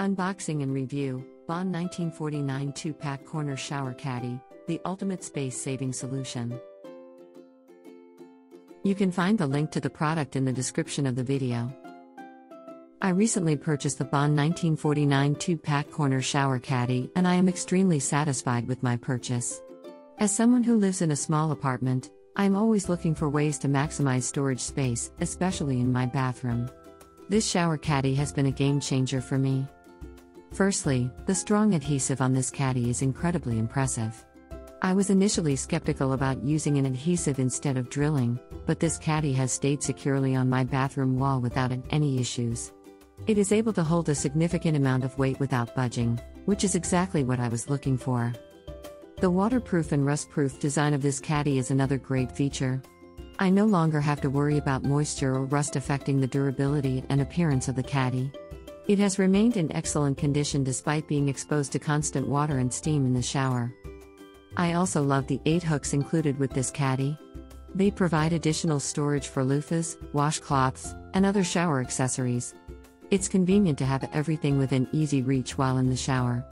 Unboxing and review Bonn 1949 2 pack corner shower caddy, the ultimate space saving solution. You can find the link to the product in the description of the video. I recently purchased the Bonn 1949 2 pack corner shower caddy and I am extremely satisfied with my purchase. As someone who lives in a small apartment, I am always looking for ways to maximize storage space, especially in my bathroom. This shower caddy has been a game changer for me. Firstly, the strong adhesive on this caddy is incredibly impressive. I was initially skeptical about using an adhesive instead of drilling, but this caddy has stayed securely on my bathroom wall without any issues. It is able to hold a significant amount of weight without budging, which is exactly what I was looking for. The waterproof and rust-proof design of this caddy is another great feature. I no longer have to worry about moisture or rust affecting the durability and appearance of the caddy. It has remained in excellent condition despite being exposed to constant water and steam in the shower. I also love the 8 hooks included with this caddy. They provide additional storage for loofahs, washcloths, and other shower accessories. It's convenient to have everything within easy reach while in the shower.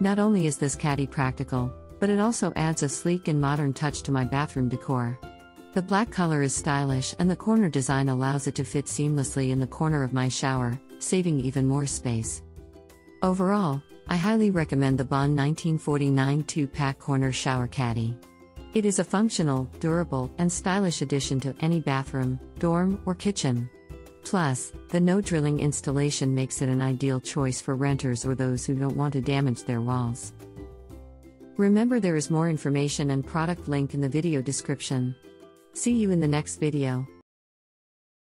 Not only is this caddy practical, but it also adds a sleek and modern touch to my bathroom decor. The black color is stylish and the corner design allows it to fit seamlessly in the corner of my shower, saving even more space. Overall, I highly recommend the Bonn 1949 2 pack corner shower caddy. It is a functional, durable, and stylish addition to any bathroom, dorm, or kitchen. Plus, the no drilling installation makes it an ideal choice for renters or those who don't want to damage their walls. Remember, there is more information and product link in the video description. See you in the next video.